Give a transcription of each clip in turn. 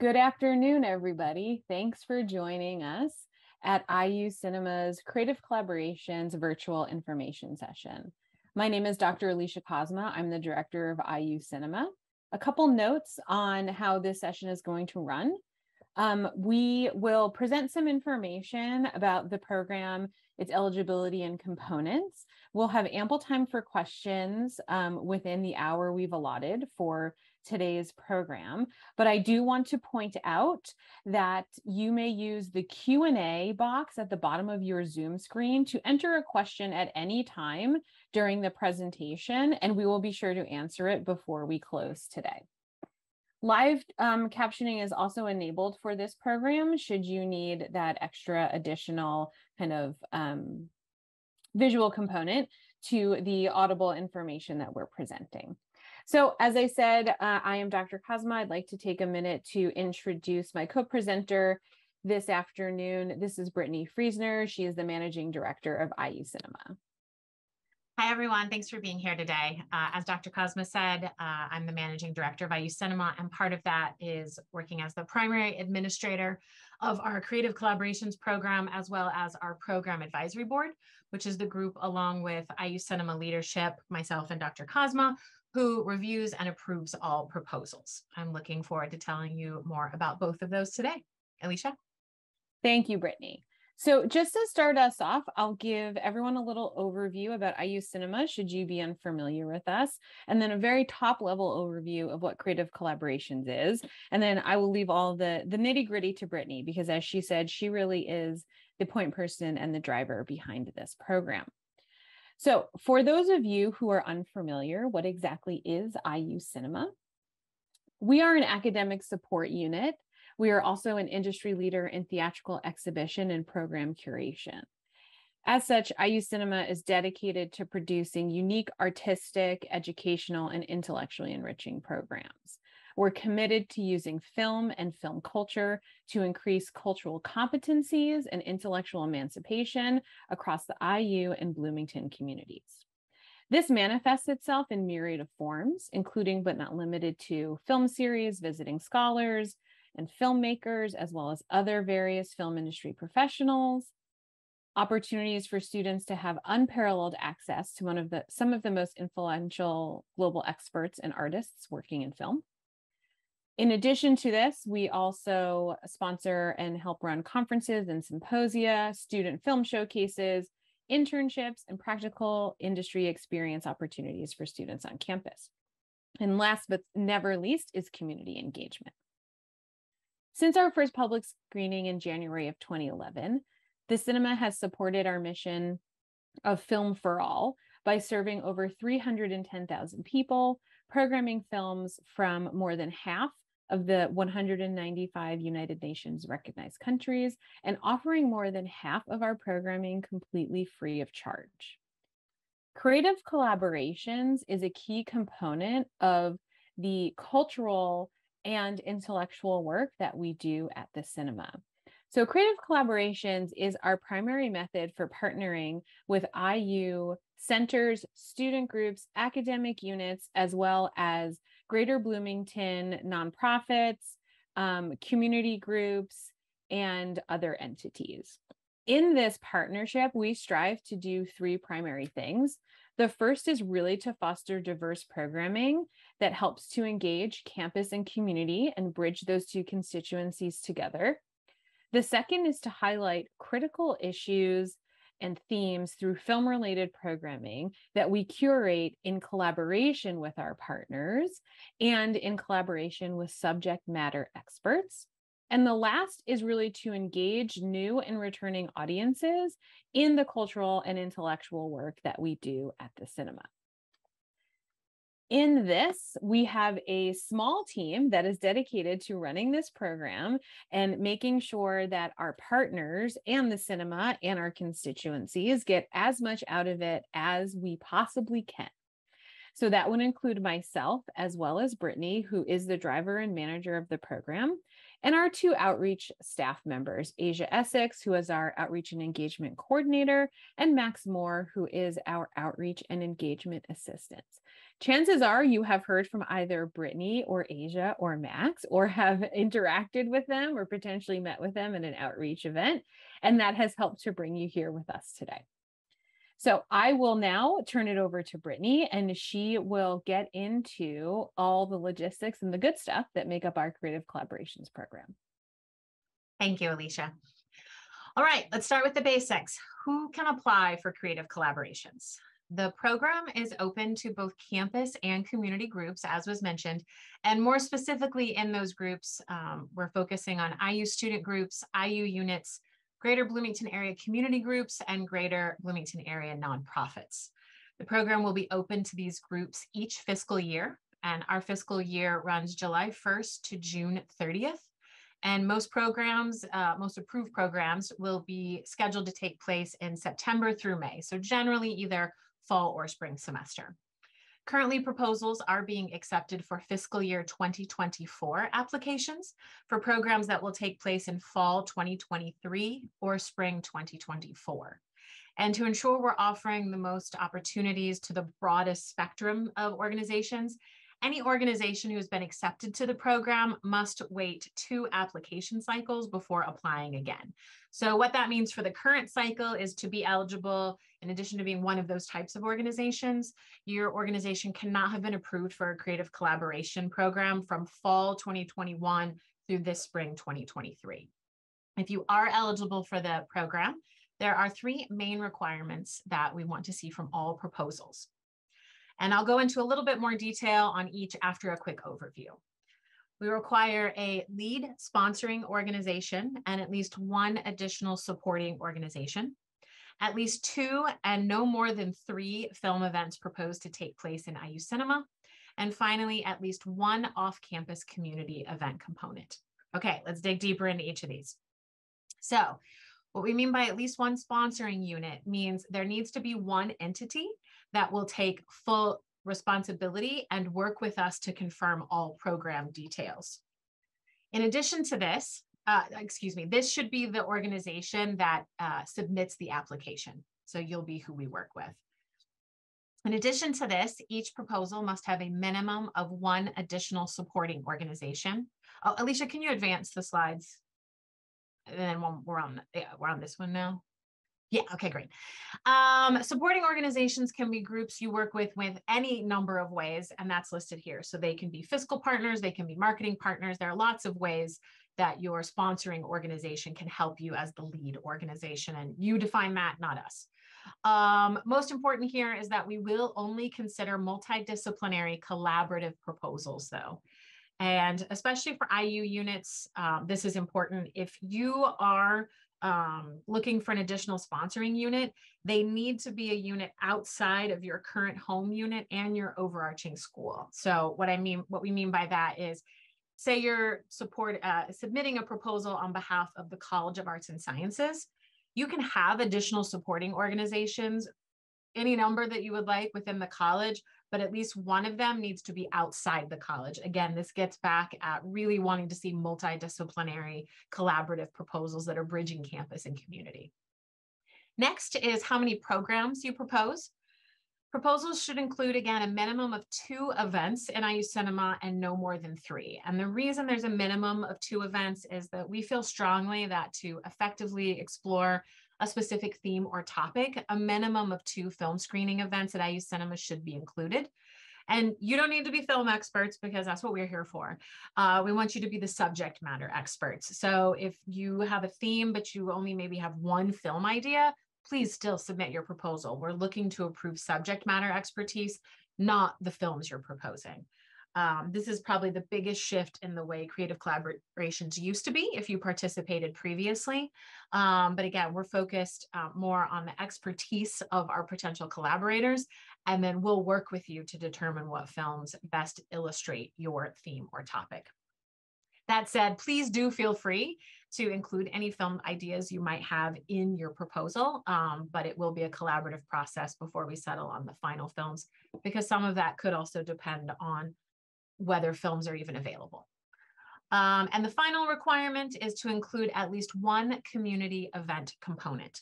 Good afternoon, everybody. Thanks for joining us at IU Cinema's Creative Collaborations virtual information session. My name is Dr. Alicia Kozma. I'm the director of IU Cinema. A couple notes on how this session is going to run. Um, we will present some information about the program, its eligibility and components. We'll have ample time for questions um, within the hour we've allotted for today's program, but I do want to point out that you may use the Q&A box at the bottom of your Zoom screen to enter a question at any time during the presentation, and we will be sure to answer it before we close today. Live um, captioning is also enabled for this program should you need that extra additional kind of um, visual component to the audible information that we're presenting. So as I said, uh, I am Dr. Kozma. I'd like to take a minute to introduce my co-presenter this afternoon. This is Brittany Friesner. She is the managing director of IU Cinema. Hi, everyone. Thanks for being here today. Uh, as Dr. Kozma said, uh, I'm the managing director of IU Cinema, and part of that is working as the primary administrator of our creative collaborations program, as well as our program advisory board, which is the group along with IU Cinema leadership, myself and Dr. Kozma, who reviews and approves all proposals. I'm looking forward to telling you more about both of those today. Alicia? Thank you, Brittany. So just to start us off, I'll give everyone a little overview about IU Cinema, should you be unfamiliar with us, and then a very top level overview of what Creative Collaborations is. And then I will leave all the, the nitty gritty to Brittany, because as she said, she really is the point person and the driver behind this program. So for those of you who are unfamiliar, what exactly is IU Cinema? We are an academic support unit we are also an industry leader in theatrical exhibition and program curation. As such, IU Cinema is dedicated to producing unique artistic, educational, and intellectually enriching programs. We're committed to using film and film culture to increase cultural competencies and intellectual emancipation across the IU and Bloomington communities. This manifests itself in myriad of forms, including but not limited to film series, visiting scholars, and filmmakers, as well as other various film industry professionals, opportunities for students to have unparalleled access to one of the some of the most influential global experts and artists working in film. In addition to this, we also sponsor and help run conferences and symposia, student film showcases, internships, and practical industry experience opportunities for students on campus. And last but never least is community engagement. Since our first public screening in January of 2011, the cinema has supported our mission of Film for All by serving over 310,000 people, programming films from more than half of the 195 United Nations recognized countries, and offering more than half of our programming completely free of charge. Creative collaborations is a key component of the cultural and intellectual work that we do at the cinema. So creative collaborations is our primary method for partnering with IU centers, student groups, academic units, as well as Greater Bloomington nonprofits, um, community groups, and other entities. In this partnership, we strive to do three primary things. The first is really to foster diverse programming that helps to engage campus and community and bridge those two constituencies together. The second is to highlight critical issues and themes through film related programming that we curate in collaboration with our partners and in collaboration with subject matter experts. And the last is really to engage new and returning audiences in the cultural and intellectual work that we do at the cinema. In this, we have a small team that is dedicated to running this program and making sure that our partners and the cinema and our constituencies get as much out of it as we possibly can. So that would include myself as well as Brittany, who is the driver and manager of the program. and our two outreach staff members, Asia Essex, who is our outreach and engagement coordinator, and Max Moore, who is our outreach and engagement assistant. Chances are you have heard from either Brittany or Asia or Max, or have interacted with them or potentially met with them at an outreach event, and that has helped to bring you here with us today. So I will now turn it over to Brittany and she will get into all the logistics and the good stuff that make up our creative collaborations program. Thank you, Alicia. All right, let's start with the basics. Who can apply for creative collaborations? The program is open to both campus and community groups, as was mentioned. And more specifically in those groups, um, we're focusing on IU student groups, IU units, Greater Bloomington Area community groups, and Greater Bloomington Area nonprofits. The program will be open to these groups each fiscal year, and our fiscal year runs July 1st to June 30th. And most programs, uh, most approved programs will be scheduled to take place in September through May. So generally either fall or spring semester. Currently, proposals are being accepted for fiscal year 2024 applications for programs that will take place in fall 2023 or spring 2024. And to ensure we're offering the most opportunities to the broadest spectrum of organizations, any organization who has been accepted to the program must wait two application cycles before applying again. So what that means for the current cycle is to be eligible, in addition to being one of those types of organizations, your organization cannot have been approved for a creative collaboration program from fall 2021 through this spring 2023. If you are eligible for the program, there are three main requirements that we want to see from all proposals. And I'll go into a little bit more detail on each after a quick overview. We require a lead sponsoring organization and at least one additional supporting organization, at least two and no more than three film events proposed to take place in IU Cinema, and finally, at least one off-campus community event component. Okay, let's dig deeper into each of these. So what we mean by at least one sponsoring unit means there needs to be one entity that will take full responsibility and work with us to confirm all program details. In addition to this, uh, excuse me, this should be the organization that uh, submits the application. So you'll be who we work with. In addition to this, each proposal must have a minimum of one additional supporting organization. Oh, Alicia, can you advance the slides? And then we're on, yeah, we're on this one now. Yeah, okay, great. Um, supporting organizations can be groups you work with with any number of ways, and that's listed here. So they can be fiscal partners, they can be marketing partners. There are lots of ways that your sponsoring organization can help you as the lead organization, and you define that, not us. Um, most important here is that we will only consider multidisciplinary collaborative proposals, though. And especially for IU units, um, this is important. If you are um, looking for an additional sponsoring unit, they need to be a unit outside of your current home unit and your overarching school. So what I mean, what we mean by that is, say you're support uh, submitting a proposal on behalf of the College of Arts and Sciences, you can have additional supporting organizations, any number that you would like within the college, but at least one of them needs to be outside the college. Again, this gets back at really wanting to see multidisciplinary collaborative proposals that are bridging campus and community. Next is how many programs you propose. Proposals should include, again, a minimum of two events in IU Cinema and no more than three. And the reason there's a minimum of two events is that we feel strongly that to effectively explore a specific theme or topic, a minimum of two film screening events at IU Cinema should be included. And you don't need to be film experts because that's what we're here for. Uh, we want you to be the subject matter experts. So if you have a theme, but you only maybe have one film idea, please still submit your proposal. We're looking to approve subject matter expertise, not the films you're proposing. Um, this is probably the biggest shift in the way creative collaborations used to be if you participated previously. Um, but again, we're focused uh, more on the expertise of our potential collaborators, and then we'll work with you to determine what films best illustrate your theme or topic. That said, please do feel free to include any film ideas you might have in your proposal, um, but it will be a collaborative process before we settle on the final films, because some of that could also depend on whether films are even available. Um, and the final requirement is to include at least one community event component.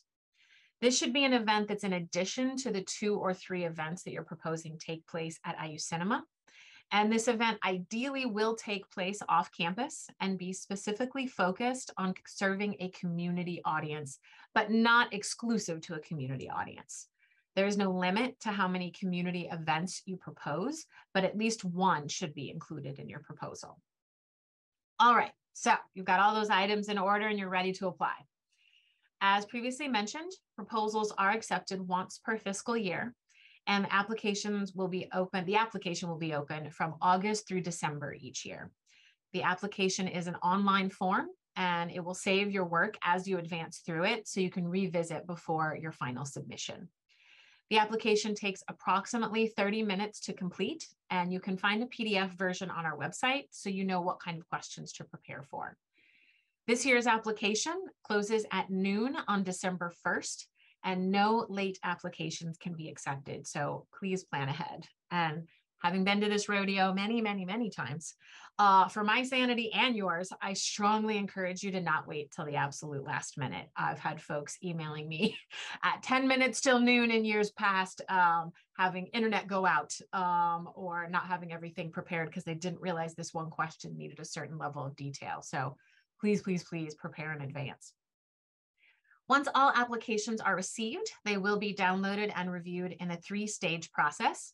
This should be an event that's in addition to the two or three events that you're proposing take place at IU Cinema. And this event ideally will take place off campus and be specifically focused on serving a community audience, but not exclusive to a community audience. There is no limit to how many community events you propose, but at least one should be included in your proposal. All right, so you've got all those items in order and you're ready to apply. As previously mentioned, proposals are accepted once per fiscal year and applications will be open, the application will be open from August through December each year. The application is an online form and it will save your work as you advance through it so you can revisit before your final submission. The application takes approximately 30 minutes to complete, and you can find a PDF version on our website so you know what kind of questions to prepare for. This year's application closes at noon on December 1st, and no late applications can be accepted. So please plan ahead. And having been to this rodeo many, many, many times, uh, for my sanity and yours, I strongly encourage you to not wait till the absolute last minute. I've had folks emailing me at 10 minutes till noon in years past, um, having internet go out um, or not having everything prepared because they didn't realize this one question needed a certain level of detail. So please, please, please prepare in advance. Once all applications are received, they will be downloaded and reviewed in a three-stage process.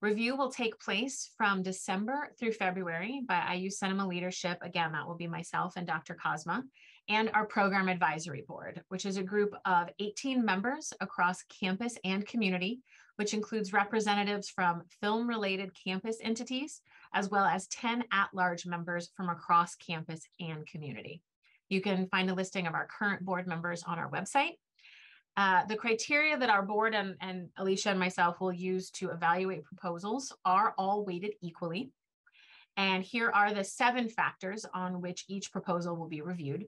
Review will take place from December through February by IU Cinema Leadership. Again, that will be myself and Dr. Kozma, and our Program Advisory Board, which is a group of 18 members across campus and community, which includes representatives from film-related campus entities, as well as 10 at-large members from across campus and community. You can find a listing of our current board members on our website. Uh, the criteria that our board and, and Alicia and myself will use to evaluate proposals are all weighted equally. And here are the seven factors on which each proposal will be reviewed.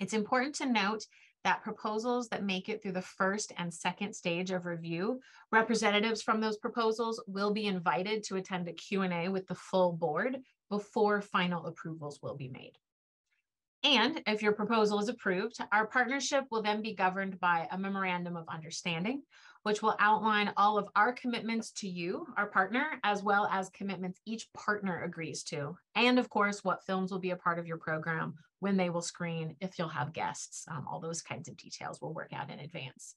It's important to note that proposals that make it through the first and second stage of review, representatives from those proposals will be invited to attend a Q&A with the full board before final approvals will be made. And if your proposal is approved, our partnership will then be governed by a memorandum of understanding, which will outline all of our commitments to you, our partner, as well as commitments each partner agrees to. And of course, what films will be a part of your program, when they will screen, if you'll have guests, um, all those kinds of details we'll work out in advance.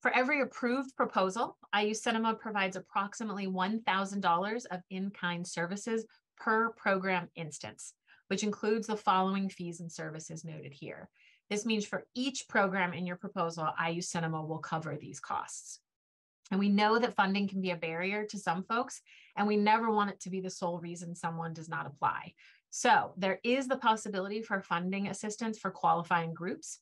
For every approved proposal, IU Cinema provides approximately $1,000 of in-kind services per program instance which includes the following fees and services noted here. This means for each program in your proposal, IU Cinema will cover these costs. And we know that funding can be a barrier to some folks, and we never want it to be the sole reason someone does not apply. So there is the possibility for funding assistance for qualifying groups.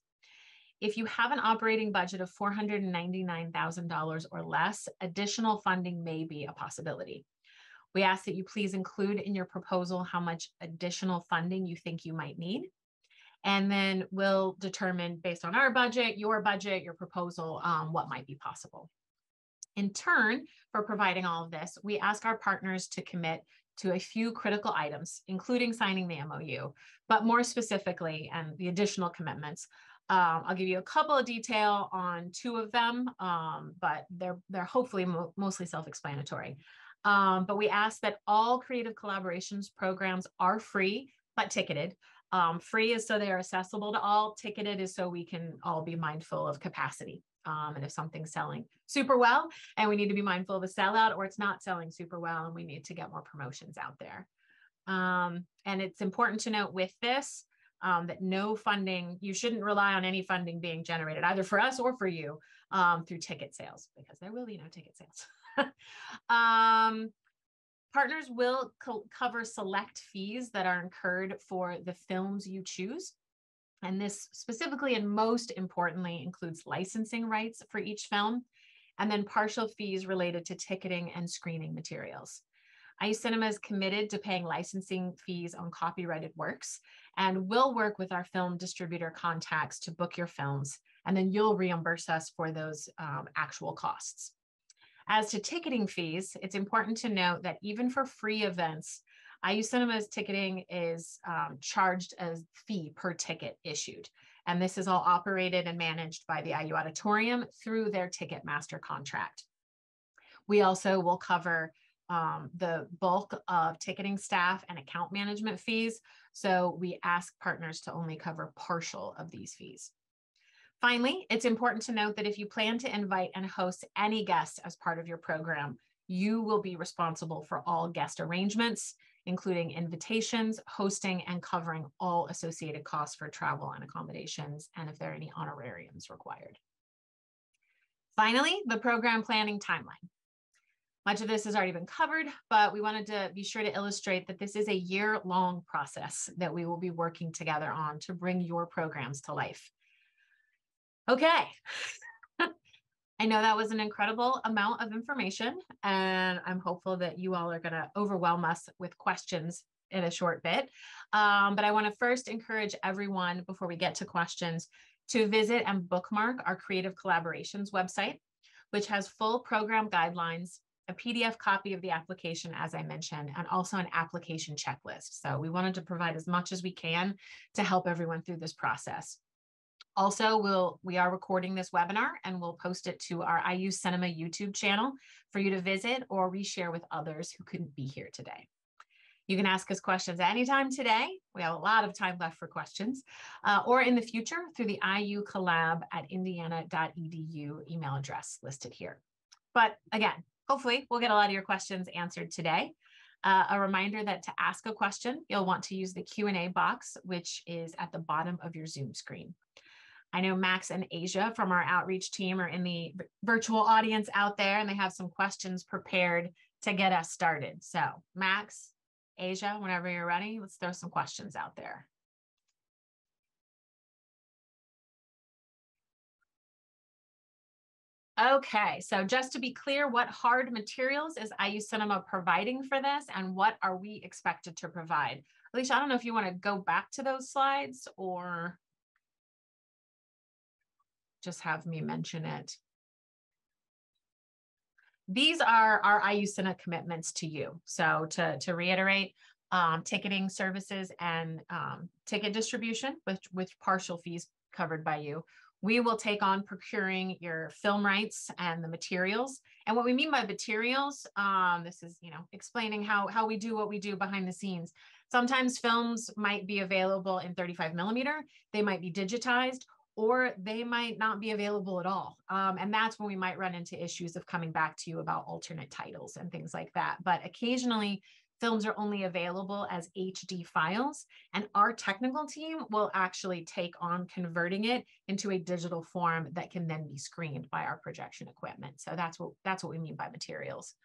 If you have an operating budget of $499,000 or less, additional funding may be a possibility. We ask that you please include in your proposal how much additional funding you think you might need. And then we'll determine based on our budget, your budget, your proposal, um, what might be possible. In turn, for providing all of this, we ask our partners to commit to a few critical items, including signing the MOU, but more specifically, and the additional commitments. Um, I'll give you a couple of detail on two of them, um, but they're, they're hopefully mo mostly self-explanatory. Um, but we ask that all creative collaborations programs are free, but ticketed. Um, free is so they are accessible to all, ticketed is so we can all be mindful of capacity. Um, and if something's selling super well and we need to be mindful of a sellout or it's not selling super well and we need to get more promotions out there. Um, and it's important to note with this um, that no funding, you shouldn't rely on any funding being generated either for us or for you um, through ticket sales because there will be no ticket sales. um, partners will co cover select fees that are incurred for the films you choose. And this specifically and most importantly includes licensing rights for each film, and then partial fees related to ticketing and screening materials. IU Cinema is committed to paying licensing fees on copyrighted works and will work with our film distributor contacts to book your films, and then you'll reimburse us for those um, actual costs. As to ticketing fees, it's important to note that even for free events, IU Cinema's ticketing is um, charged as fee per ticket issued. And this is all operated and managed by the IU Auditorium through their Ticketmaster contract. We also will cover um, the bulk of ticketing staff and account management fees. So we ask partners to only cover partial of these fees. Finally, it's important to note that if you plan to invite and host any guests as part of your program, you will be responsible for all guest arrangements, including invitations, hosting, and covering all associated costs for travel and accommodations, and if there are any honorariums required. Finally, the program planning timeline. Much of this has already been covered, but we wanted to be sure to illustrate that this is a year long process that we will be working together on to bring your programs to life. Okay. I know that was an incredible amount of information, and I'm hopeful that you all are going to overwhelm us with questions in a short bit. Um, but I want to first encourage everyone before we get to questions to visit and bookmark our Creative Collaborations website, which has full program guidelines, a PDF copy of the application, as I mentioned, and also an application checklist. So we wanted to provide as much as we can to help everyone through this process. Also, we'll, we are recording this webinar and we'll post it to our IU Cinema YouTube channel for you to visit or reshare with others who couldn't be here today. You can ask us questions anytime today. We have a lot of time left for questions, uh, or in the future through the IU Collab at indiana.edu email address listed here. But again, hopefully we'll get a lot of your questions answered today. Uh, a reminder that to ask a question, you'll want to use the Q&A box, which is at the bottom of your Zoom screen. I know Max and Asia from our outreach team are in the virtual audience out there and they have some questions prepared to get us started. So Max, Asia, whenever you're ready, let's throw some questions out there. Okay, so just to be clear, what hard materials is IU Cinema providing for this and what are we expected to provide? Alicia, I don't know if you want to go back to those slides or just have me mention it. These are our IU Cinema commitments to you. So to, to reiterate, um, ticketing services and um, ticket distribution with, with partial fees covered by you we will take on procuring your film rights and the materials. And what we mean by materials, um, this is, you know, explaining how, how we do what we do behind the scenes. Sometimes films might be available in 35 millimeter, they might be digitized, or they might not be available at all. Um, and that's when we might run into issues of coming back to you about alternate titles and things like that. But occasionally films are only available as HD files, and our technical team will actually take on converting it into a digital form that can then be screened by our projection equipment. So that's what that's what we mean by materials.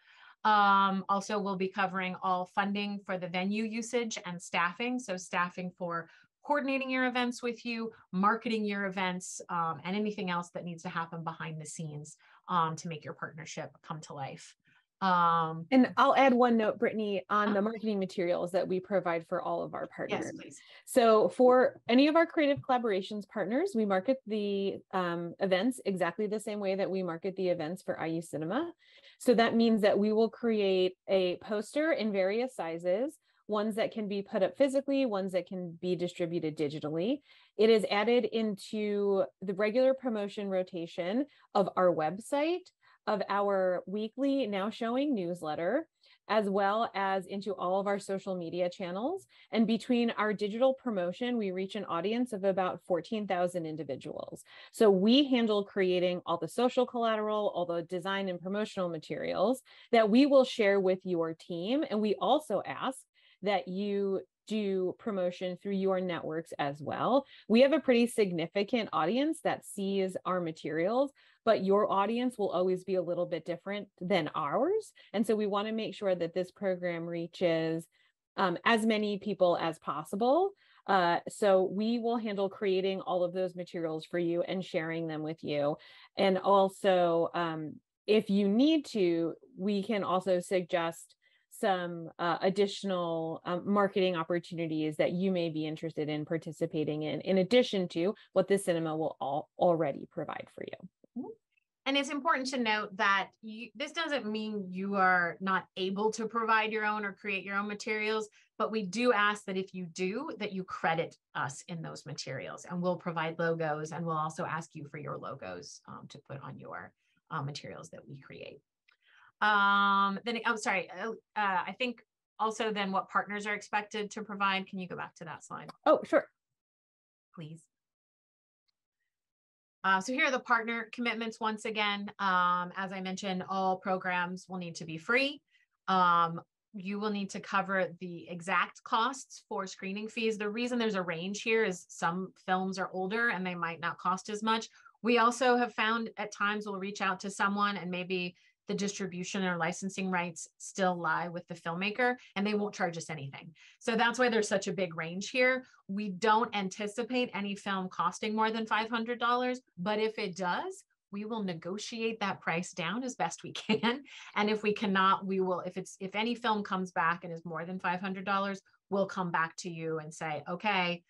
Um, also, we'll be covering all funding for the venue usage and staffing. So staffing for coordinating your events with you, marketing your events, um, and anything else that needs to happen behind the scenes um, to make your partnership come to life. Um, and I'll add one note, Brittany, on the uh-huh. marketing materials that we provide for all of our partners. Yes, so for any of our creative collaborations partners, we market the um, events exactly the same way that we market the events for IU Cinema. So that means that we will create a poster in various sizes, ones that can be put up physically, ones that can be distributed digitally. It is added into the regular promotion rotation of our website of our weekly now showing newsletter, as well as into all of our social media channels. And between our digital promotion, we reach an audience of about 14,000 individuals. So we handle creating all the social collateral, all the design and promotional materials that we will share with your team. And we also ask that you do promotion through your networks as well. We have a pretty significant audience that sees our materials, but your audience will always be a little bit different than ours. And so we want to make sure that this program reaches um, as many people as possible. Uh, so we will handle creating all of those materials for you and sharing them with you. And also, um, if you need to, we can also suggest some uh, additional um, marketing opportunities that you may be interested in participating in, in addition to what the cinema will all already provide for you. Mm-hmm. And it's important to note that you, this doesn't mean you are not able to provide your own or create your own materials. but we do ask that if you do, that you credit us in those materials and we'll provide logos and we'll also ask you for your logos um, to put on your uh, materials that we create. Um, then, I'm oh, sorry, uh, uh, I think also then what partners are expected to provide. Can you go back to that slide? Oh, sure. Please. Uh, so here are the partner commitments once again. Um, as I mentioned, all programs will need to be free. Um, you will need to cover the exact costs for screening fees. The reason there's a range here is some films are older and they might not cost as much. We also have found at times we'll reach out to someone and maybe the distribution or licensing rights still lie with the filmmaker and they won't charge us anything. So that's why there's such a big range here. We don't anticipate any film costing more than $500, but if it does, we will negotiate that price down as best we can. And if we cannot, we will, if it's, if any film comes back and is more than $500, we'll come back to you and say, okay,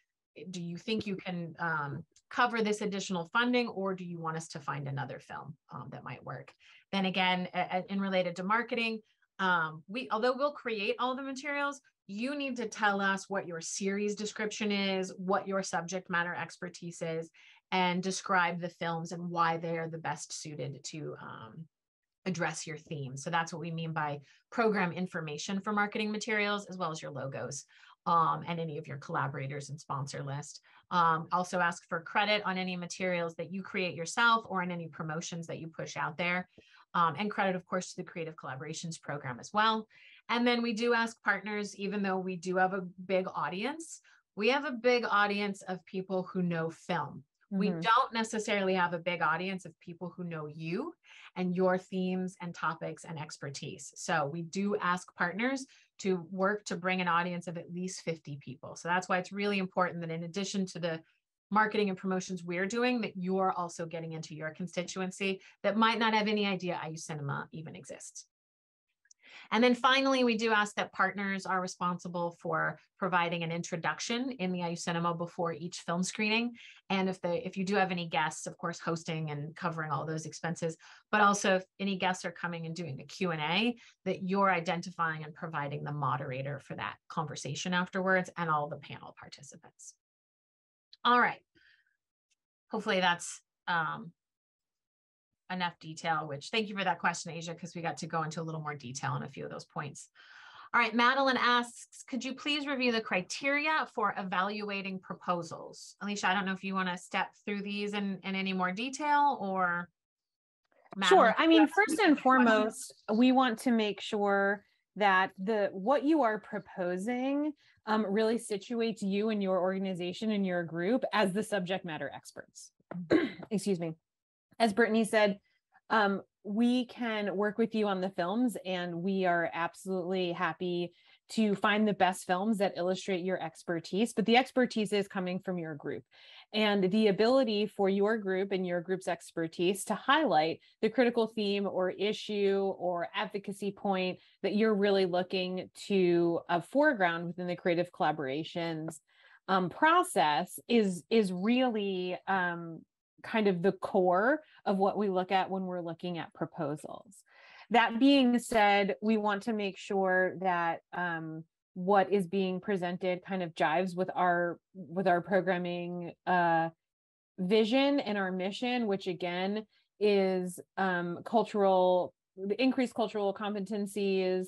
do you think you can um, cover this additional funding or do you want us to find another film um, that might work? And then again, in related to marketing, um, we, although we'll create all the materials, you need to tell us what your series description is, what your subject matter expertise is, and describe the films and why they are the best suited to um, address your theme. So that's what we mean by program information for marketing materials, as well as your logos um, and any of your collaborators and sponsor list. Um, also ask for credit on any materials that you create yourself or in any promotions that you push out there. Um, and credit, of course, to the Creative Collaborations Program as well. And then we do ask partners, even though we do have a big audience, we have a big audience of people who know film. Mm-hmm. We don't necessarily have a big audience of people who know you and your themes and topics and expertise. So we do ask partners to work to bring an audience of at least 50 people. So that's why it's really important that in addition to the marketing and promotions we're doing, that you're also getting into your constituency that might not have any idea IU Cinema even exists. And then finally, we do ask that partners are responsible for providing an introduction in the IU Cinema before each film screening. And if the if you do have any guests, of course, hosting and covering all those expenses, but also if any guests are coming and doing a Q&A, that you're identifying and providing the moderator for that conversation afterwards and all the panel participants. All right. Hopefully that's um, enough detail, which thank you for that question, Asia, because we got to go into a little more detail on a few of those points. All right, Madeline asks, could you please review the criteria for evaluating proposals? Alicia, I don't know if you want to step through these in, in any more detail or. Madeline, sure. I mean, first and foremost, we want to make sure that the what you are proposing um, really situates you and your organization and your group as the subject matter experts. Excuse me as Brittany said, um, we can work with you on the films, and we are absolutely happy to find the best films that illustrate your expertise. But the expertise is coming from your group. And the ability for your group and your group's expertise to highlight the critical theme or issue or advocacy point that you're really looking to uh, foreground within the creative collaborations um, process is is really um, kind of the core of what we look at when we're looking at proposals. That being said, we want to make sure that um, what is being presented kind of jives with our with our programming uh, vision and our mission, which again is um, cultural, the increased cultural competencies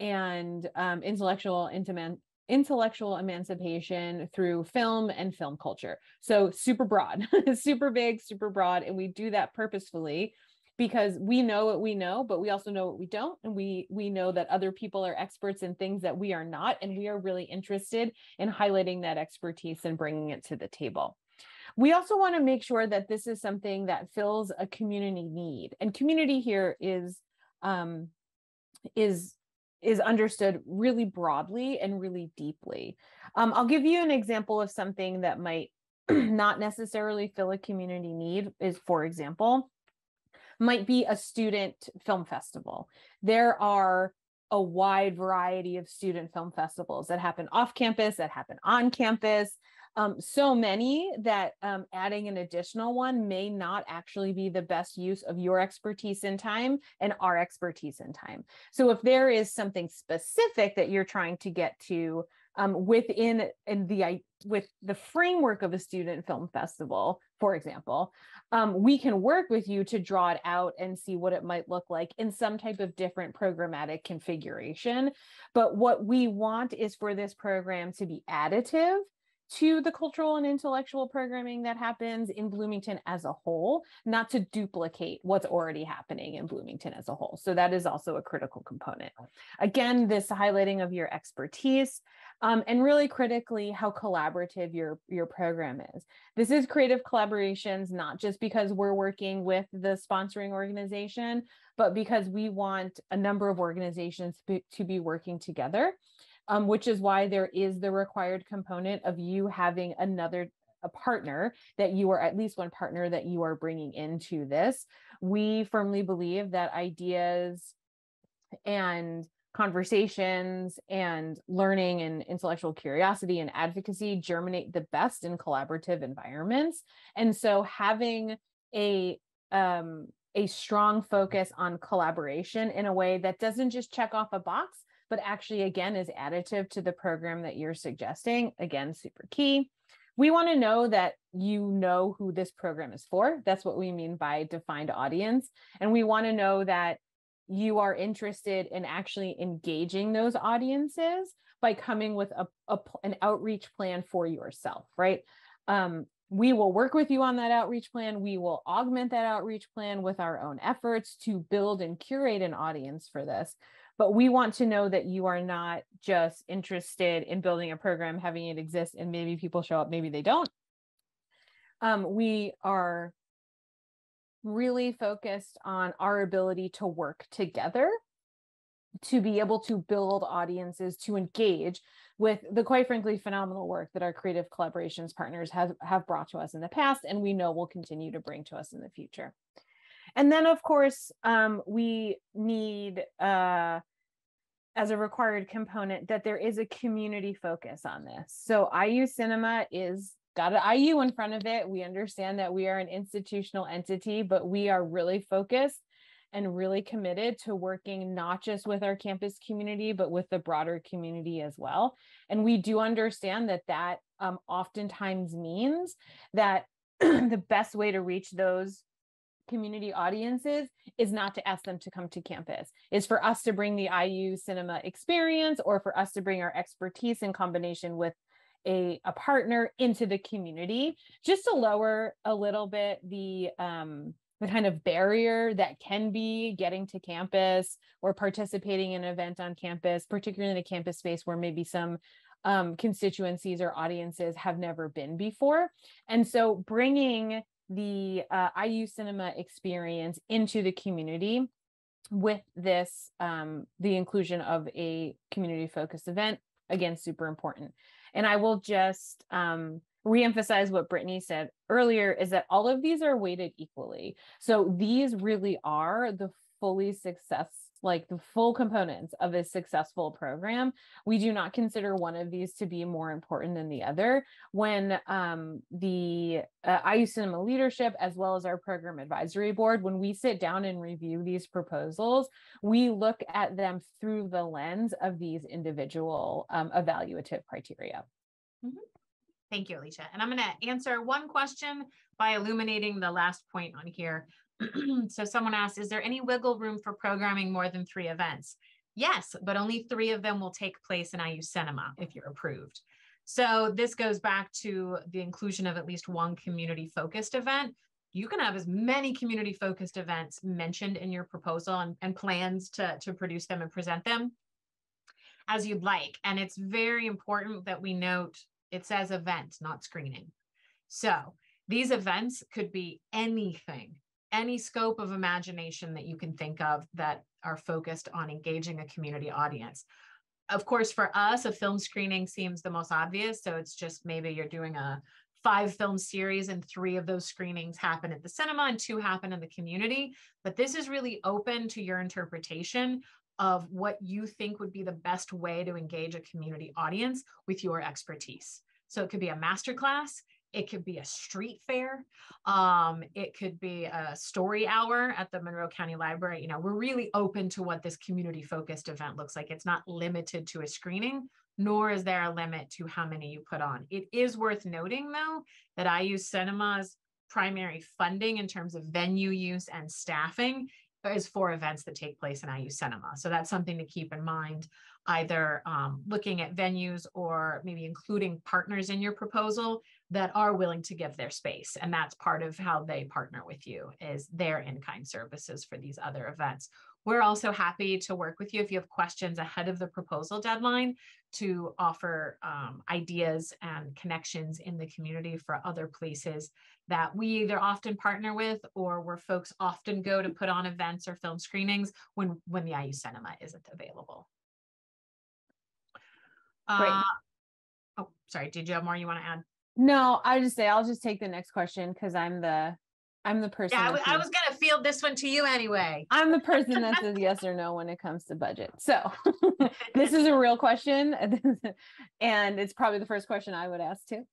and um, intellectual intimate intellectual emancipation through film and film culture. So super broad, super big, super broad. And we do that purposefully because we know what we know, but we also know what we don't. And we we know that other people are experts in things that we are not. And we are really interested in highlighting that expertise and bringing it to the table. We also want to make sure that this is something that fills a community need. And community here is um, is is understood really broadly and really deeply. Um, I'll give you an example of something that might not necessarily fill a community need is for example might be a student film festival there are a wide variety of student film festivals that happen off campus, that happen on campus, um, so many that um, adding an additional one may not actually be the best use of your expertise in time and our expertise in time. So if there is something specific that you're trying to get to um, within in the with the framework of a student film festival, for example, um, we can work with you to draw it out and see what it might look like in some type of different programmatic configuration. But what we want is for this program to be additive to the cultural and intellectual programming that happens in Bloomington as a whole, not to duplicate what's already happening in Bloomington as a whole. So that is also a critical component. Again, this highlighting of your expertise um, and really critically how collaborative your, your program is. This is creative collaborations, not just because we're working with the sponsoring organization, but because we want a number of organizations to be, to be working together um, which is why there is the required component of you having another a partner that you are at least one partner that you are bringing into this. We firmly believe that ideas and conversations and learning and intellectual curiosity and advocacy germinate the best in collaborative environments. And so having a um, a strong focus on collaboration in a way that doesn't just check off a box, but actually, again, is additive to the program that you're suggesting. Again, super key. We want to know that you know who this program is for. That's what we mean by defined audience. And we want to know that you are interested in actually engaging those audiences by coming with a, a an outreach plan for yourself, right? Um, we will work with you on that outreach plan. We will augment that outreach plan with our own efforts to build and curate an audience for this but we want to know that you are not just interested in building a program having it exist and maybe people show up maybe they don't. Um, we are really focused on our ability to work together to be able to build audiences to engage with the quite frankly phenomenal work that our creative collaborations partners have, have brought to us in the past and we know will continue to bring to us in the future. And then, of course, um, we need, uh, as a required component, that there is a community focus on this. So IU Cinema is got an IU in front of it. We understand that we are an institutional entity, but we are really focused and really committed to working not just with our campus community, but with the broader community as well. And we do understand that that um, oftentimes means that the best way to reach those community audiences is not to ask them to come to campus. Is for us to bring the iu cinema experience or for us to bring our expertise in combination with a, a partner into the community just to lower a little bit the um the kind of barrier that can be getting to campus or participating in an event on campus particularly in a campus space where maybe some um, constituencies or audiences have never been before. And so bringing the uh, IU cinema experience into the community with this, um, the inclusion of a community focused event. Again, super important. And I will just um, reemphasize what Brittany said earlier is that all of these are weighted equally. So these really are the fully success like the full components of a successful program, we do not consider one of these to be more important than the other. When um, the uh, IU Cinema leadership, as well as our program advisory board, when we sit down and review these proposals, we look at them through the lens of these individual um, evaluative criteria. Mm-hmm. Thank you, Alicia. And I'm going to answer one question by illuminating the last point on here. so someone asked, is there any wiggle room for programming more than three events? Yes, but only three of them will take place in IU Cinema if you're approved. So this goes back to the inclusion of at least one community focused event. You can have as many community focused events mentioned in your proposal and, and plans to, to produce them and present them as you'd like. And it's very important that we note it says event, not screening. So these events could be anything any scope of imagination that you can think of that are focused on engaging a community audience. Of course, for us, a film screening seems the most obvious. So it's just maybe you're doing a five film series and three of those screenings happen at the cinema and two happen in the community. But this is really open to your interpretation of what you think would be the best way to engage a community audience with your expertise. So it could be a masterclass, it could be a street fair, um, it could be a story hour at the Monroe County Library. You know, we're really open to what this community focused event looks like. It's not limited to a screening, nor is there a limit to how many you put on. It is worth noting, though, that IU Cinema's primary funding in terms of venue use and staffing is for events that take place in IU Cinema. So that's something to keep in mind, either um, looking at venues or maybe including partners in your proposal that are willing to give their space. And that's part of how they partner with you is their in-kind services for these other events. We're also happy to work with you if you have questions ahead of the proposal deadline to offer um, ideas and connections in the community for other places that we either often partner with or where folks often go to put on events or film screenings when, when the IU Cinema isn't available. Uh, oh, sorry. Did you have more you want to add? No, I just say I'll just take the next question because I'm the I'm the person. Yeah, I, I was gonna field this one to you anyway. I'm the person that says yes or no when it comes to budget. So this is a real question, and it's probably the first question I would ask too.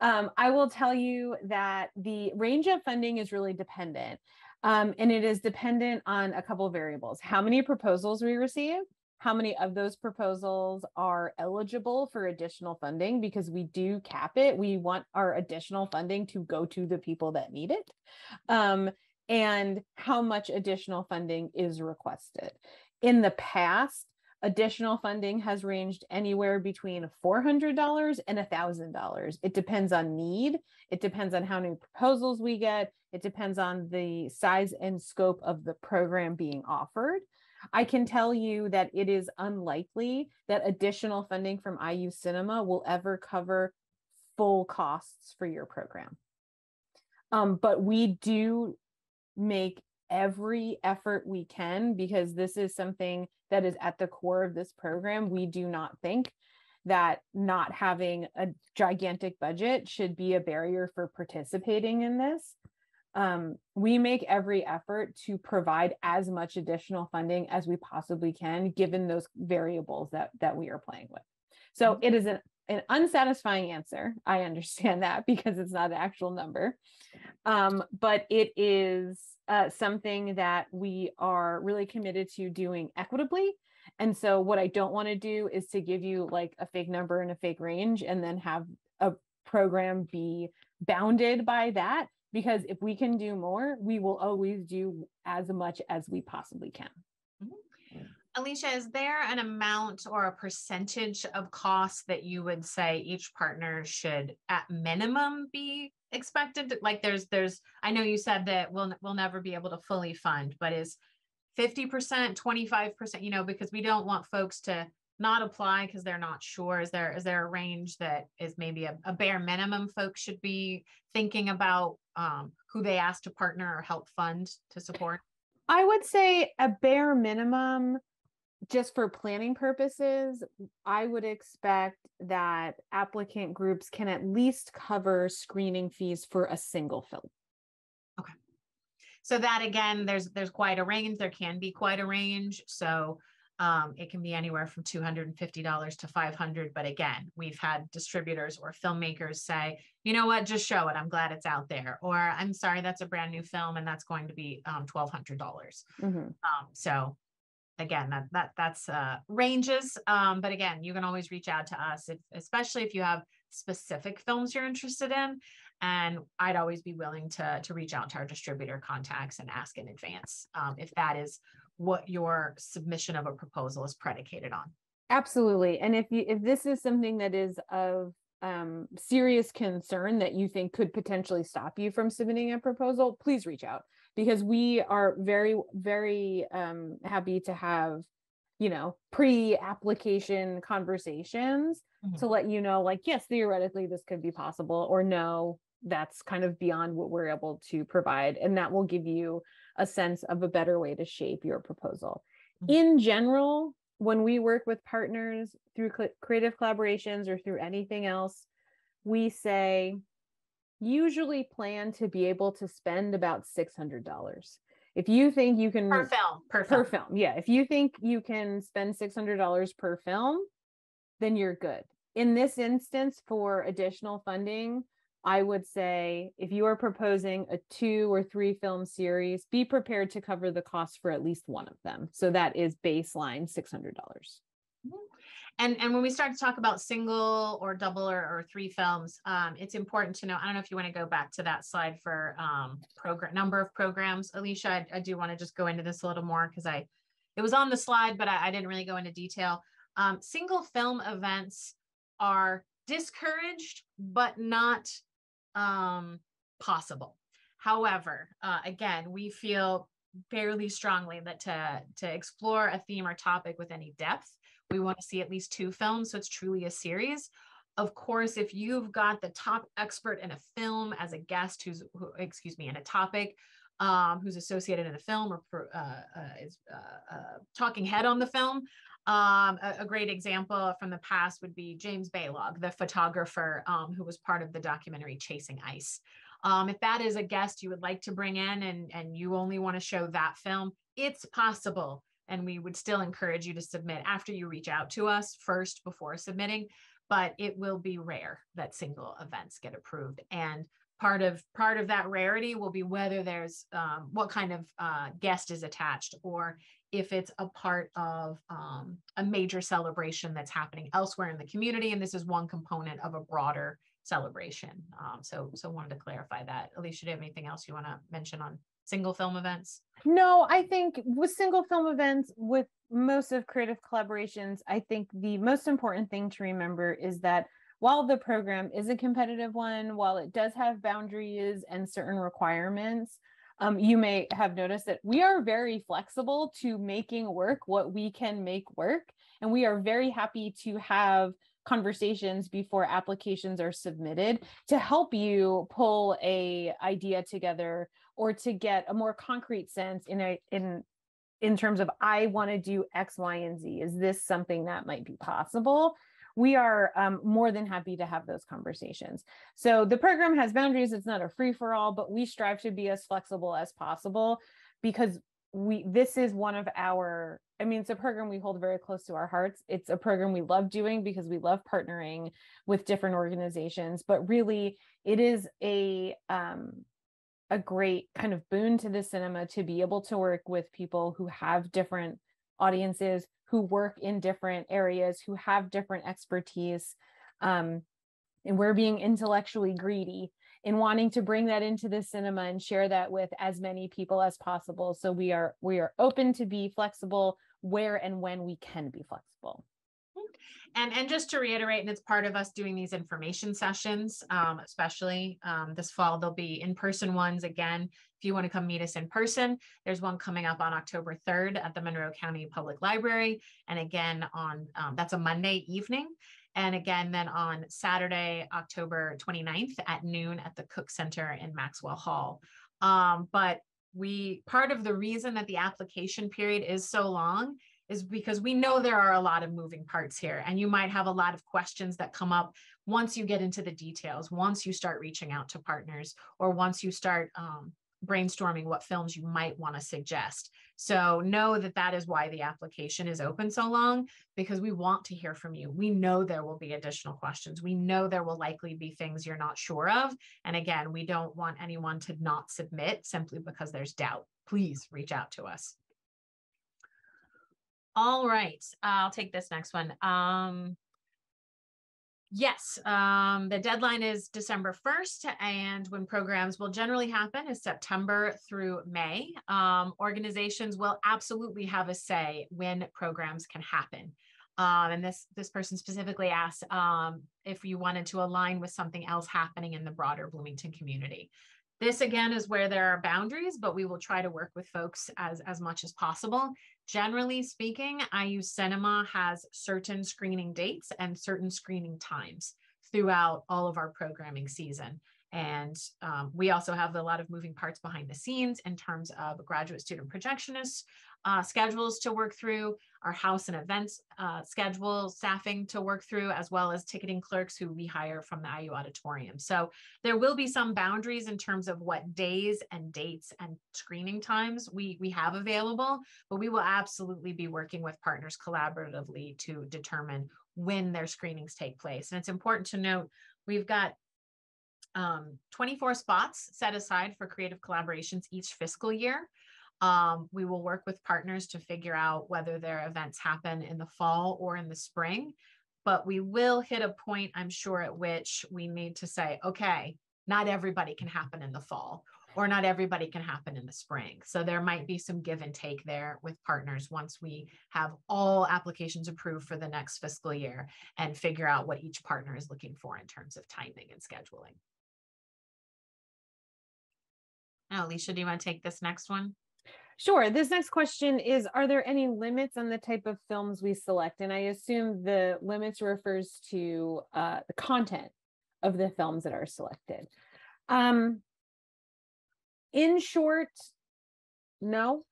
Um, I will tell you that the range of funding is really dependent, um, and it is dependent on a couple of variables: how many proposals we receive, how many of those proposals are eligible for additional funding because we do cap it. We want our additional funding to go to the people that need it. Um, and how much additional funding is requested. In the past, additional funding has ranged anywhere between $400 and $1,000. It depends on need. It depends on how many proposals we get. It depends on the size and scope of the program being offered. I can tell you that it is unlikely that additional funding from IU Cinema will ever cover full costs for your program. Um, but we do make every effort we can because this is something that is at the core of this program. We do not think that not having a gigantic budget should be a barrier for participating in this um, we make every effort to provide as much additional funding as we possibly can, given those variables that that we are playing with. So mm-hmm. it is an, an unsatisfying answer. I understand that because it's not an actual number, um, but it is uh, something that we are really committed to doing equitably. And so what I don't want to do is to give you like a fake number and a fake range and then have a program be bounded by that because if we can do more, we will always do as much as we possibly can. Mm-hmm. Alicia, is there an amount or a percentage of cost that you would say each partner should at minimum be expected to, like there's there's I know you said that we'll we'll never be able to fully fund, but is 50%, 25%, you know, because we don't want folks to not apply because they're not sure? Is there is there a range that is maybe a, a bare minimum folks should be thinking about um, who they ask to partner or help fund to support? I would say a bare minimum, just for planning purposes, I would expect that applicant groups can at least cover screening fees for a single film. Okay. So that again, there's there's quite a range. There can be quite a range. So um, it can be anywhere from $250 to 500 but again we've had distributors or filmmakers say you know what? Just show it. I'm glad it's out there. Or i'm sorry that's a brand new film and that's going to be um, $1200. Mm-hmm. um, so again that, that that's uh, ranges um, but again you can always reach out to us if, especially if you have specific films you're interested in and i'd always be willing to to reach out to our distributor contacts and ask in advance um, if that is what your submission of a proposal is predicated on. Absolutely. And if you if this is something that is of um, serious concern that you think could potentially stop you from submitting a proposal, please reach out because we are very, very um, happy to have, you know, pre-application conversations mm-hmm. to let you know, like, yes, theoretically this could be possible, or no, that's kind of beyond what we're able to provide, and that will give you a sense of a better way to shape your proposal. Mm-hmm. In general, when we work with partners through cl- creative collaborations or through anything else, we say usually plan to be able to spend about $600. If you think you can per film, per film. per film, yeah. If you think you can spend six hundred dollars per film, then you're good. In this instance, for additional funding, I would say if you are proposing a two or three film series, be prepared to cover the cost for at least one of them. So that is baseline six hundred dollars. Mm-hmm. And, and when we start to talk about single or double or, or three films, um, it's important to know. I don't know if you want to go back to that slide for um, program number of programs, Alicia. I, I do want to just go into this a little more because I, it was on the slide, but I, I didn't really go into detail. Um, single film events are discouraged, but not um, possible. However, uh, again, we feel fairly strongly that to, to explore a theme or topic with any depth, we want to see at least two films. So it's truly a series. Of course, if you've got the top expert in a film as a guest who's, who, excuse me, in a topic, um, who's associated in the film or uh, uh, is uh, uh, talking head on the film. Um, a, a, great example from the past would be James Balog, the photographer um, who was part of the documentary Chasing Ice. Um, if that is a guest you would like to bring in and, and you only want to show that film, it's possible and we would still encourage you to submit after you reach out to us first before submitting but it will be rare that single events get approved and part of part of that rarity will be whether there's um, what kind of uh, guest is attached or if it's a part of um, a major celebration that's happening elsewhere in the community and this is one component of a broader celebration um, so so wanted to clarify that alicia do you have anything else you want to mention on single film events? No, I think with single film events, with most of creative collaborations, I think the most important thing to remember is that while the program is a competitive one, while it does have boundaries and certain requirements, um, you may have noticed that we are very flexible to making work what we can make work. And we are very happy to have conversations before applications are submitted to help you pull a idea together or to get a more concrete sense in a in in terms of I want to do X, Y, and Z. Is this something that might be possible? We are um, more than happy to have those conversations. So the program has boundaries. It's not a free for all, but we strive to be as flexible as possible because we this is one of our i mean it's a program we hold very close to our hearts it's a program we love doing because we love partnering with different organizations but really it is a um, a great kind of boon to the cinema to be able to work with people who have different audiences, who work in different areas, who have different expertise. Um, and we're being intellectually greedy in wanting to bring that into the cinema and share that with as many people as possible. So we are we are open to be flexible where and when we can be flexible. And, and just to reiterate, and it's part of us doing these information sessions, um, especially um, this fall, there'll be in-person ones again. If you want to come meet us in person, there's one coming up on October 3rd at the Monroe County Public Library. And again, on um, that's a Monday evening. And again, then on Saturday, October 29th at noon at the Cook Center in Maxwell Hall. Um, but we part of the reason that the application period is so long is because we know there are a lot of moving parts here and you might have a lot of questions that come up once you get into the details once you start reaching out to partners or once you start um, brainstorming what films you might want to suggest. So know that that is why the application is open so long because we want to hear from you. We know there will be additional questions. We know there will likely be things you're not sure of. And again we don't want anyone to not submit simply because there's doubt. Please reach out to us. All right, I'll take this next one. Um, yes, um, the deadline is December 1st, and when programs will generally happen is September through May. Um, organizations will absolutely have a say when programs can happen. Um, and this this person specifically asked um, if you wanted to align with something else happening in the broader Bloomington community. This again is where there are boundaries, but we will try to work with folks as, as much as possible. Generally speaking, IU Cinema has certain screening dates and certain screening times throughout all of our programming season. And um, we also have a lot of moving parts behind the scenes in terms of graduate student projectionist uh, schedules to work through, our house and events uh, schedule, staffing to work through, as well as ticketing clerks who we hire from the IU auditorium. So there will be some boundaries in terms of what days and dates and screening times we, we have available, but we will absolutely be working with partners collaboratively to determine when their screenings take place. And it's important to note, we've got um, 24 spots set aside for creative collaborations each fiscal year. Um, we will work with partners to figure out whether their events happen in the fall or in the spring. But we will hit a point, I'm sure, at which we need to say, okay, not everybody can happen in the fall or not everybody can happen in the spring. So there might be some give and take there with partners once we have all applications approved for the next fiscal year and figure out what each partner is looking for in terms of timing and scheduling. Now, Alicia, do you want to take this next one? Sure. This next question is Are there any limits on the type of films we select? And I assume the limits refers to uh, the content of the films that are selected. Um, in short, no,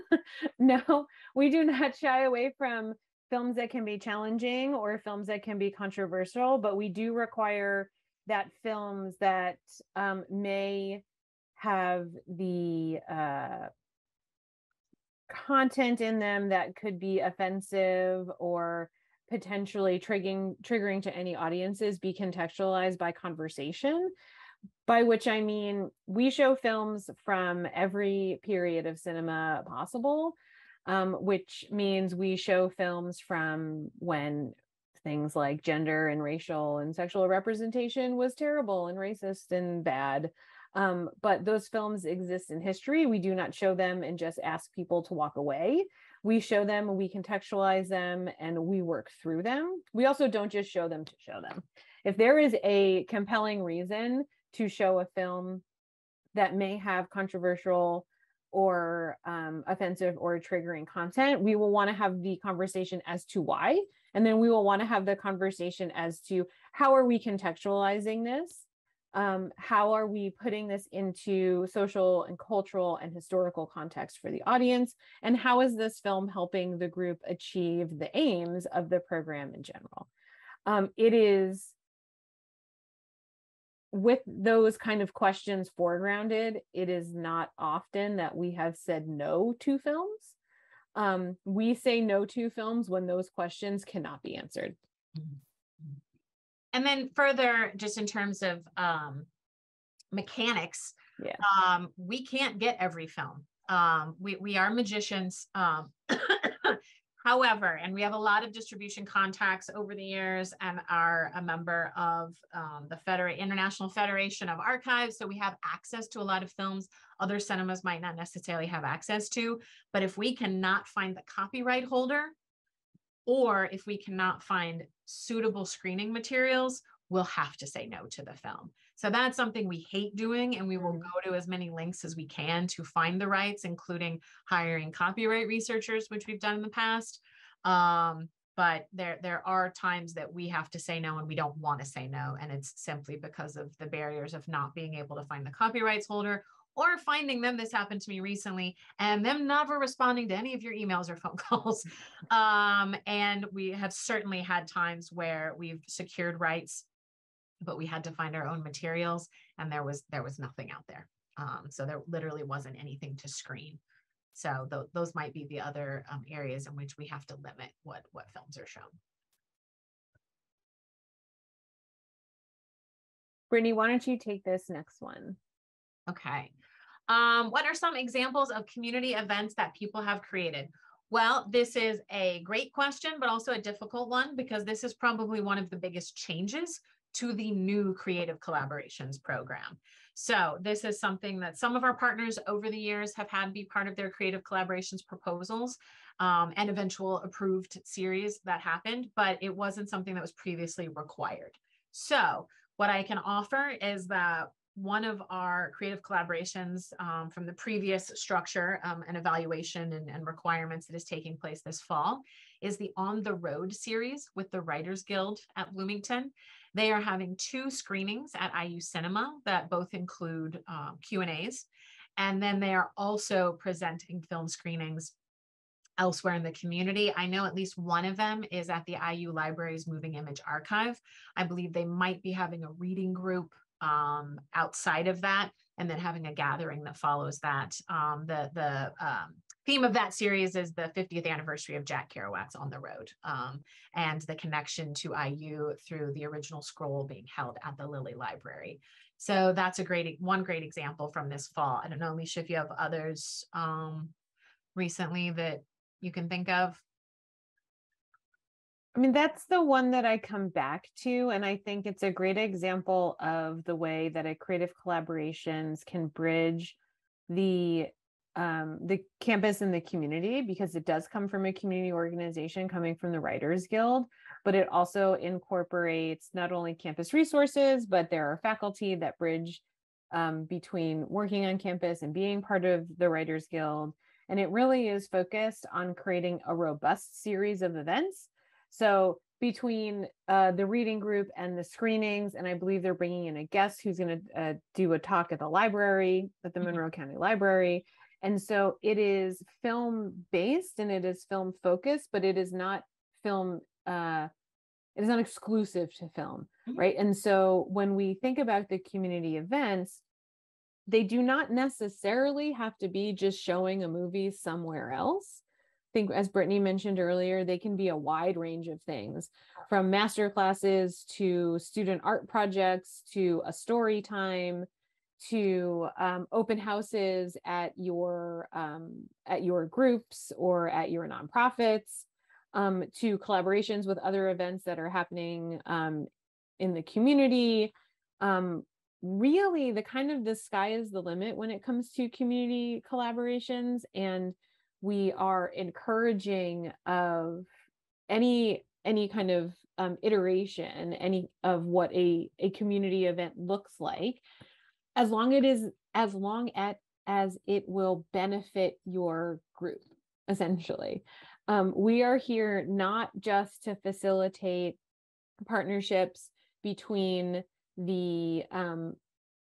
no, we do not shy away from films that can be challenging or films that can be controversial, but we do require that films that um, may have the uh, content in them that could be offensive or potentially triggering triggering to any audiences be contextualized by conversation by which i mean we show films from every period of cinema possible um, which means we show films from when things like gender and racial and sexual representation was terrible and racist and bad um, but those films exist in history. We do not show them and just ask people to walk away. We show them, we contextualize them, and we work through them. We also don't just show them to show them. If there is a compelling reason to show a film that may have controversial or um, offensive or triggering content, we will want to have the conversation as to why. And then we will want to have the conversation as to how are we contextualizing this um, how are we putting this into social and cultural and historical context for the audience? And how is this film helping the group achieve the aims of the program in general? Um, it is with those kind of questions foregrounded, it is not often that we have said no to films. Um, we say no to films when those questions cannot be answered. Mm-hmm. And then further, just in terms of um, mechanics, yeah. um, we can't get every film. Um, we, we are magicians. Um, however, and we have a lot of distribution contacts over the years and are a member of um, the International Federation of Archives. So we have access to a lot of films other cinemas might not necessarily have access to. But if we cannot find the copyright holder, or if we cannot find suitable screening materials, we'll have to say no to the film. So that's something we hate doing, and we will mm. go to as many links as we can to find the rights, including hiring copyright researchers, which we've done in the past. Um, but there, there are times that we have to say no and we don't want to say no. And it's simply because of the barriers of not being able to find the copyrights holder or finding them. This happened to me recently, and them never responding to any of your emails or phone calls. Um, and we have certainly had times where we've secured rights, but we had to find our own materials, and there was there was nothing out there. Um, so there literally wasn't anything to screen. So th- those might be the other um, areas in which we have to limit what what films are shown. Brittany, why don't you take this next one? Okay. Um, what are some examples of community events that people have created? Well, this is a great question, but also a difficult one because this is probably one of the biggest changes to the new Creative Collaborations program. So this is something that some of our partners over the years have had be part of their Creative Collaborations proposals um, and eventual approved series that happened, but it wasn't something that was previously required. So what I can offer is that one of our creative collaborations um, from the previous structure um, and evaluation and, and, requirements that is taking place this fall is the On the Road series with the Writers Guild at Bloomington. They are having two screenings at IU Cinema that both include um, Q&As. And then they are also presenting film screenings elsewhere in the community. I know at least one of them is at the IU Library's Moving Image Archive. I believe they might be having a reading group um, outside of that and then having a gathering that follows that. Um, the the um, theme of that series is the 50th anniversary of Jack Kerouac's On the Road um, and the connection to IU through the original scroll being held at the Lilly Library. So that's a great one great example from this fall. I don't know, Alicia, if you have others um, recently that you can think of. I mean, that's the one that I come back to. And I think it's a great example of the way that a creative collaborations can bridge the um, the campus and the community because it does come from a community organization coming from the Writers Guild, but it also incorporates not only campus resources, but there are faculty that bridge um, between working on campus and being part of the Writers Guild. And it really is focused on creating a robust series of events so between uh, the reading group and the screenings, and I believe they're bringing in a guest who's going to uh, do a talk at the library, at the mm-hmm. Monroe County Library. And so it is film based and it is film focused, but it is not film, uh, it is not exclusive to film, mm-hmm. right? And so when we think about the community events, they do not necessarily have to be just showing a movie somewhere else think as Brittany mentioned earlier, they can be a wide range of things from master classes to student art projects to a story time to um, open houses at your um, at your groups or at your nonprofits um, to collaborations with other events that are happening um, in the community. Um, really the kind of the sky is the limit when it comes to community collaborations and we are encouraging of any any kind of um, iteration any of what a, a community event looks like as long it is as long at as it will benefit your group essentially. Um, we are here not just to facilitate partnerships between the um,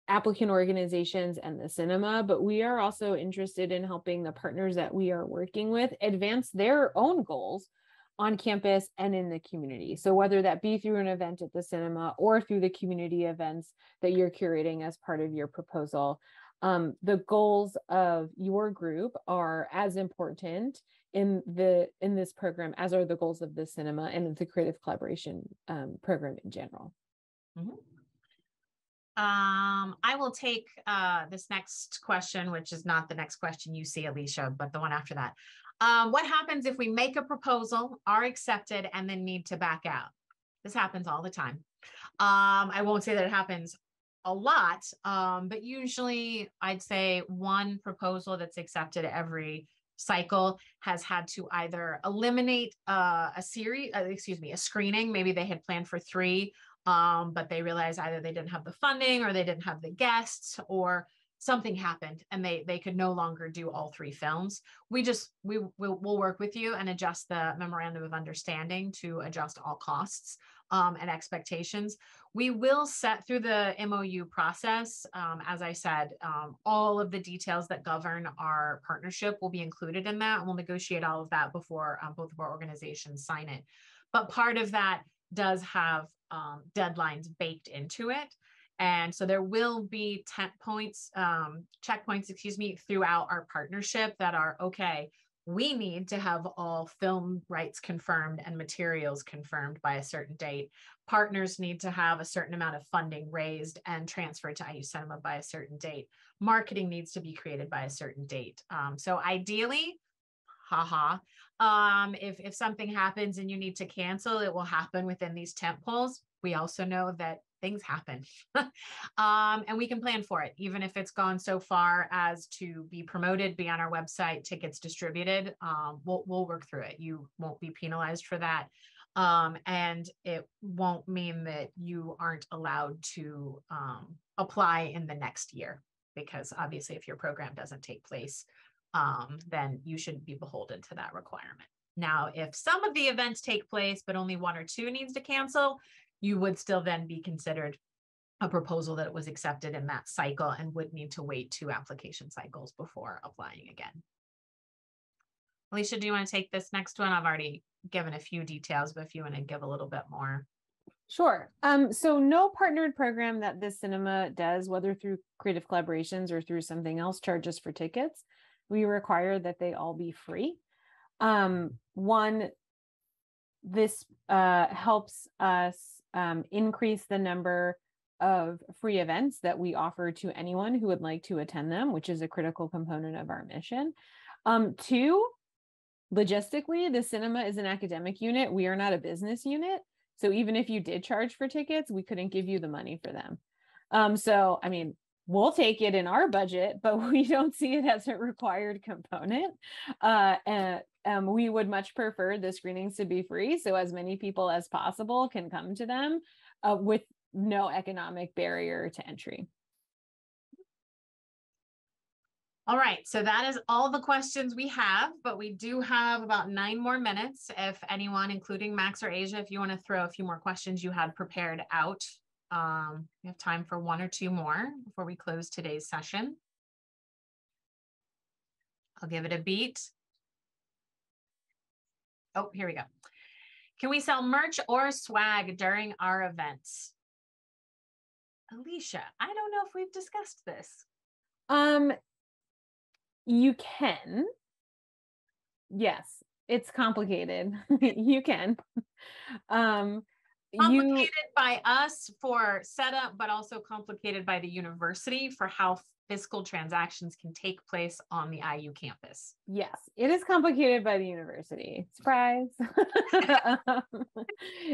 applicant organizations and the cinema, but we are also interested in helping the partners that we are working with advance their own goals on campus and in the community. So whether that be through an event at the cinema or through the community events that you're curating as part of your proposal, um, the goals of your group are as important in the in this program as are the goals of the cinema and the creative collaboration um, program in general. Mm-hmm. Um, I will take uh, this next question, which is not the next question you see, Alicia, but the one after that. Um, what happens if we make a proposal, are accepted, and then need to back out? This happens all the time. Um, I won't say that it happens a lot, um, but usually I'd say one proposal that's accepted every cycle has had to either eliminate uh, a series, uh, excuse me, a screening. Maybe they had planned for three um, but they realized either they didn't have the funding or they didn't have the guests or something happened and they they could no longer do all three films. We just we will we'll work with you and adjust the memorandum of understanding to adjust all costs um, and expectations. We will set through the mou process um, as i said um, all of the details that govern our partnership will be included in that we'll negotiate all of that before um, both of our organizations sign it. But part of that does have um, deadlines baked into it. And so there will be tent points, um, checkpoints, excuse me, throughout our partnership that are okay. We need to have all film rights confirmed and materials confirmed by a certain date. Partners need to have a certain amount of funding raised and transferred to IU Cinema by a certain date. Marketing needs to be created by a certain date. Um, so ideally, haha, um, if, if something happens and you need to cancel, it will happen within these tent poles. We also know that things happen um, and we can plan for it, even if it's gone so far as to be promoted, be on our website, tickets distributed. Um, we'll, we'll work through it. You won't be penalized for that. Um, and it won't mean that you aren't allowed to um, apply in the next year because obviously if your program doesn't take place, um, then you shouldn't be beholden to that requirement. Now, if some of the events take place, but only one or two needs to cancel, you would still then be considered a proposal that was accepted in that cycle and would need to wait two application cycles before applying again. Alicia, do you want to take this next one? I've already given a few details, but if you want to give a little bit more. Sure. Um, so no partnered program that this cinema does, whether through creative collaborations or through something else, charges for tickets. We require that they all be free. Um, one, this uh, helps us um, increase the number of free events that we offer to anyone who would like to attend them, which is a critical component of our mission. Um, two, logistically, the cinema is an academic unit. We are not a business unit. So even if you did charge for tickets, we couldn't give you the money for them. Um, so, I mean, we'll take it in our budget, but we don't see it as a required component. Uh, and um, we would much prefer the screenings to be free so as many people as possible can come to them uh, with no economic barrier to entry. All right, so that is all the questions we have, but we do have about nine more minutes. If anyone, including Max or Asia, if you want to throw a few more questions you had prepared out, um, we have time for one or two more before we close today's session. I'll give it a beat. Oh, here we go. Can we sell merch or swag during our events? Alicia, I don't know if we've discussed this. Um, you can. Yes, it's complicated. you can. Um, complicated you, by us for setup, but also complicated by the university for how fiscal transactions can take place on the IU campus. Yes, it is complicated by the university. Surprise. um,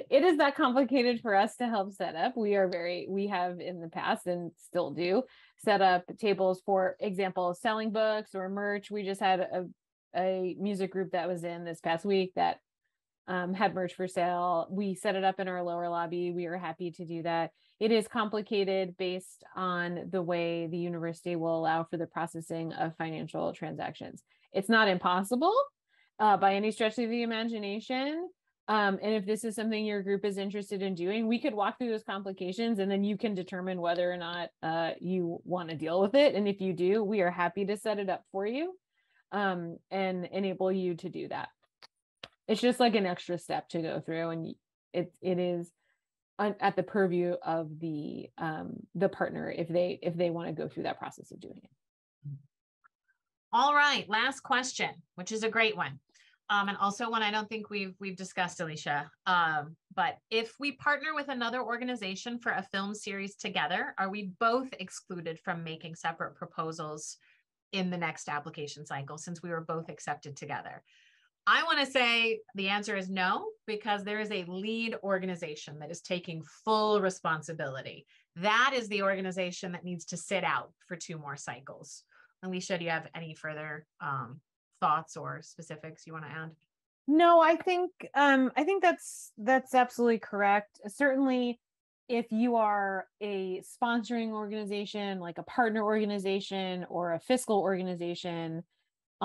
it is that complicated for us to help set up. We are very, we have in the past and still do set up tables for example, selling books or merch. We just had a, a music group that was in this past week that um, had merch for sale. We set it up in our lower lobby. We are happy to do that. It is complicated based on the way the university will allow for the processing of financial transactions. It's not impossible uh, by any stretch of the imagination. Um, and if this is something your group is interested in doing, we could walk through those complications and then you can determine whether or not uh, you want to deal with it. And if you do, we are happy to set it up for you um, and enable you to do that it's just like an extra step to go through and it it is at the purview of the um the partner if they if they want to go through that process of doing it all right last question which is a great one um, and also one I don't think we've we've discussed, Alicia. Um, but if we partner with another organization for a film series together, are we both excluded from making separate proposals in the next application cycle since we were both accepted together? I want to say the answer is no, because there is a lead organization that is taking full responsibility. That is the organization that needs to sit out for two more cycles. Alicia, do you have any further um, thoughts or specifics you want to add? No, I think um, I think that's that's absolutely correct. Certainly, if you are a sponsoring organization, like a partner organization or a fiscal organization,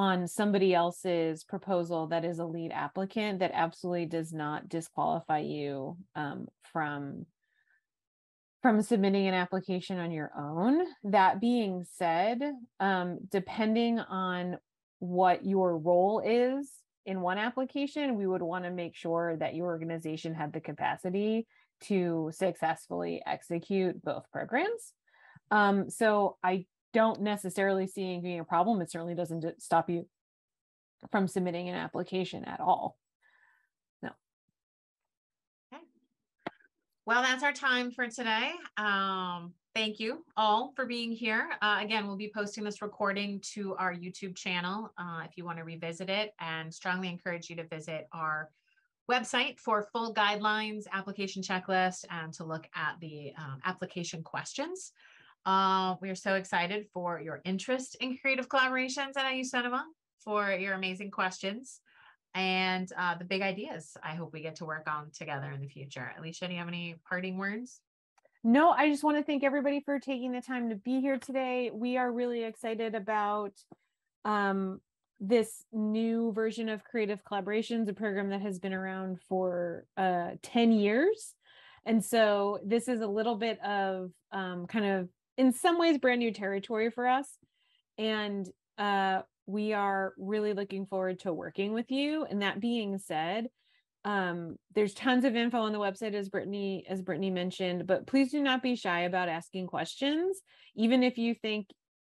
on somebody else's proposal that is a lead applicant that absolutely does not disqualify you um, from from submitting an application on your own. That being said um, depending on what your role is in one application we would want to make sure that your organization had the capacity to successfully execute both programs. Um, so i don't necessarily see it being a problem. It certainly doesn't stop you from submitting an application at all. No. Okay. Well, that's our time for today. Um, thank you all for being here. Uh, again, we'll be posting this recording to our YouTube channel uh, if you want to revisit it and strongly encourage you to visit our website for full guidelines, application checklist, and to look at the um, application questions. Uh, we are so excited for your interest in creative collaborations at IU Cinema, for your amazing questions. and uh, the big ideas I hope we get to work on together in the future. Alicia, do you have any parting words? No, I just want to thank everybody for taking the time to be here today. We are really excited about um, this new version of Creative Collaborations, a program that has been around for uh, 10 years. And so this is a little bit of um, kind of, in some ways, brand new territory for us. And uh, we are really looking forward to working with you. And that being said, um, there's tons of info on the website as Brittany as Brittany mentioned, but please do not be shy about asking questions, even if you think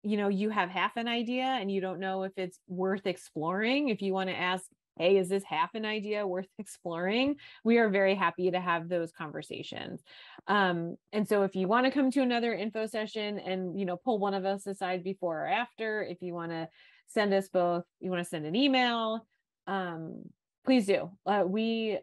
you know you have half an idea and you don't know if it's worth exploring. If you want to ask, hey, is this half an idea worth exploring? We are very happy to have those conversations. Um, and so if you want to come to another info session and you know pull one of us aside before or after, if you want to send us both, you want to send an email, um, please do. Uh, we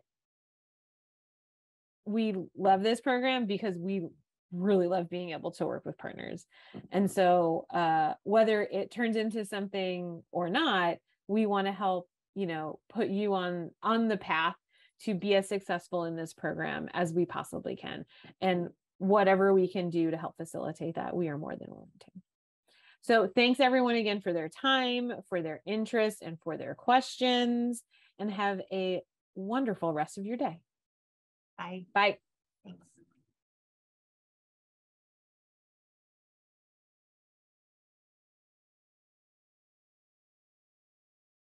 we love this program because we really love being able to work with partners. And so uh, whether it turns into something or not, we want to help, you know, put you on on the path to be as successful in this program as we possibly can. And whatever we can do to help facilitate that, we are more than willing to. So thanks everyone again for their time, for their interest, and for their questions, and have a wonderful rest of your day. Bye. Bye.